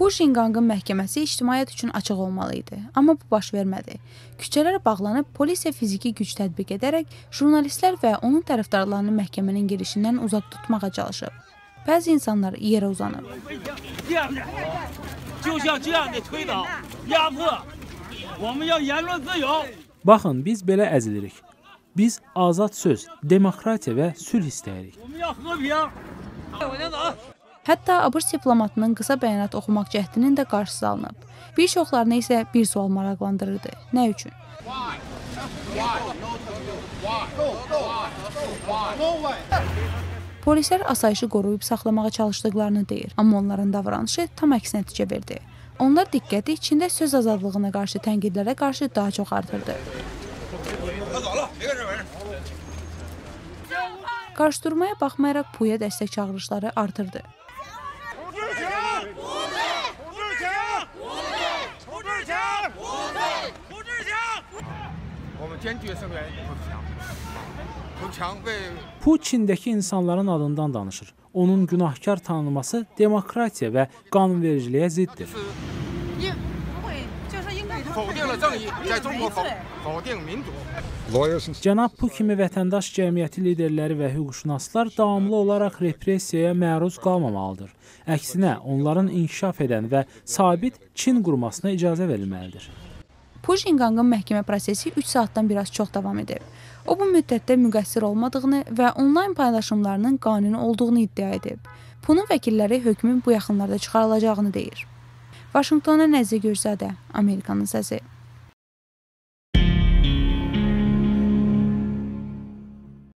Puşinqanın məhkəməsi ictimaiyyət üçün açıq olmalı idi, amma bu baş vermədi. Küçələr bağlanıb polisə fiziki güc tətbiq edərək jurnalistlər və onun tərəfdarlarını məhkəmənin girişindən uzaq tutmağa çalışıb. Bəzi insanlar yerə uzanıb. Baxın, biz belə əzilirik. Biz azad söz, demokratiya və sülh istəyirik. Hətta ABŞ diplomatının qısa bəyanat oxumaq cəhdinin də qarşısı alınıb. Bir çoxlarını isə bir sual maraqlandırırdı. Nə üçün? Polislər asayişi qoruyub saxlamağa çalışdıqlarını deyir, amma onların davranışı tam əks nəticə verdi. Onlar diqqəti Çində söz azadlığına qarşı tənqidlərə qarşı daha çox artırdı. Qarşıdurmaya baxmayaraq Puya dəstək çağırışları artırdı. Putin Puçindəki insanların adından danışır. Onun günahkar tanınması demokratiya və qanunvericiliyə ziddir. Cənab Pu kimi vətəndaş cəmiyyəti liderləri və hüquqşünaslar davamlı olaraq repressiyaya məruz qalmamalıdır. Əksinə, onların inkişaf edən və sabit Çin qurmasına icazə verilməlidir. Pushinqanqın məhkəmə prosesi 3 saatdan biraz çox davam edib. O bu müddətdə müqəssir olmadığını və onlayn paylaşımlarının qanuni olduğunu iddia edib. Punun vəkilləri hökmün bu yaxınlarda çıxarılacağını deyir. Vaşinqtona Nəzə Görzadə, Amerikanın səsi.